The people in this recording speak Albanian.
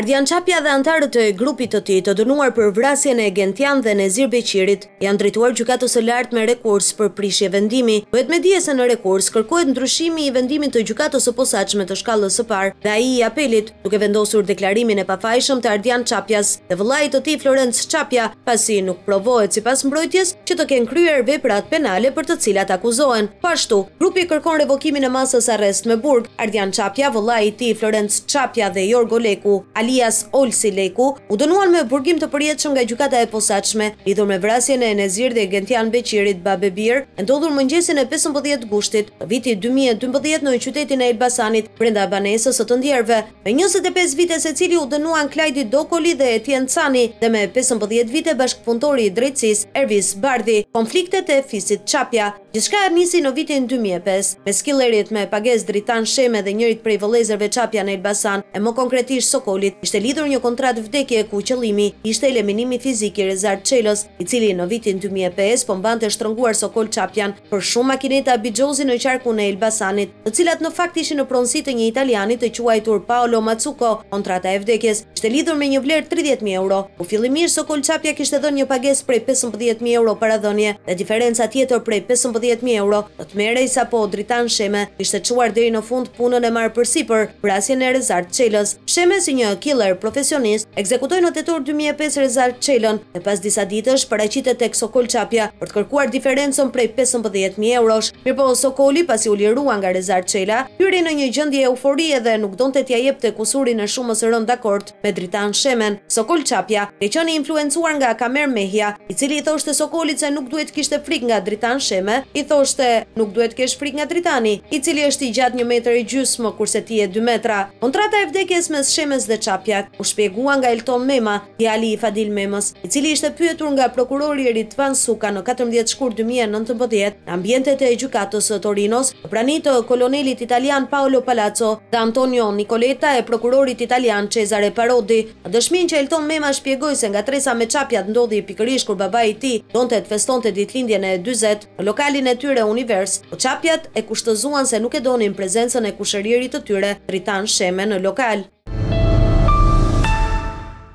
Ardian Çapja dhe anëtarët e grupit të tij të dënuar për vrasjen e Gentian dhe Nezir Beqirit i janë drejtuar Gjykatës së Lartë me rekurs për prishje vendimi. Bëhet me dije se në rekurs kërkohet ndryshimi i vendimit të Gjykatës së Posaçme të Shkallës së Parë dhe ai i Apelit. duke vendosur deklarimin e pafajshëm të Ardian Çapjas dhe vëllait të tij Florenc Çapja, pasi nuk provohet sipas mbrojtjes që të kenë kryer veprat penale për të cilat akuzohen. Po ashtu, grupi kërkon revokimin e masës arrest me burg. Ardian Çapja, vëllai i tij Florenc Çapja dhe Jorgo Leku, alias Olsi Leku, u dënuan me burgim të përjetshëm nga Gjykata e Posaçme, lidhur me vrasjen e Nezir dhe Gentian Beqirit, babë e bir, e ndodhur mëngjesin e pesëmbëdhjetë gushtit. viti dy mijë e dymbëdhjetë në qytetin e Elbasanit, brenda banesës së të ndjerëve, me njëzet e pesë vite secili u dënuan Klajdi Dokoli dhe Etjen Cani dhe me pesëmbëdhjetë vite bashkëpunëtori i Drejtësisë, Ervis Bardhi. Konfliktet e fisit Çapja. Gjithçka e nisi në vitin dy mijë e pesë, mes killerit me pagesë Dritan Sheme dhe njërit prej vëllezërve Çapja në Elbasan, e më konkretisht Sokolit, ishte lidhur një kontratë vdekjeje ku qëllimi ishte eliminimi fizik i Rezart Çelës, i cili në vitin dy mijë e pesë po mbante shtrënguar Sokol Çapjan, për shumë makineta bixhozi në qarkun e Elbasanit, të cilat në fakt ishin në pronësi të një italiani të quajtur Paolo Mazzucco, kontrata e vdekjes ishte lidhur me një vlerë tridhjetë mijë euro, ku fillimisht Sokol Çapja kishte dhënë një pagesë prej pesëmbëdhjetë mijë euro paradhënie dhe diferenca tjetër prej pesëmbëdhjetë mijë euro do të merrej sapo Dritan Sheme kishte çuar deri në fund punën e marrë përsipër vrasjen e Rezart Çelës. Sheme si një killer profesionist, Ekzekutoi në tetor dy mijë e pesë Rezart Çelën dhe pas disa ditësh paraqitet tek Sokol Çapja për të kërkuar diferencën prej pesëmbëdhjetë mijë eurosh. Mirëpo Sokoli, pasi u lirua nga Rezart Çela, hyri në një gjendje euforie dhe nuk donte t'ia jepte kusurin e shumës së rënë dakord me Dritan Shemen. Sokol Çapja ka qenë i influencuar nga Kamer Mehja, i cili i thoshte Sokolit se nuk duhej të kishte frikë nga Dritan Sheme, i thoshte, Nuk duhet të kesh frikë nga Dritani, i cili është i gjatë një metër e gjysmë, kurse ti je dy metra. Kontrata e vdekjes mes Shemes dhe Çapja u shpjegua nga Elton Mema, djali i Fadil Memës, i cili ishte pyetur nga prokurori Ritvan Suka në katërmbëdhjetë shkurt dy mijë e nëntëmbëdhjetë në ambientet e Gjykatës së Torinos, në prani të kolonelit italian Paolo Palazzo dhe Antonio Nicoletta e prokurorit italian Cesare Parodi. Në dëshminë që Elton Mema shpjegoi se ngatërresa me Çapjat ndodhi pikërisht kur babai i tij donte të festonte ditëlindjen e dyzet. Në lokalin e tyre Univers, po Çapjat e kushtëzuan se nuk e donin prezencën e kushëririt të tyre, Dritan Sheme në lokal.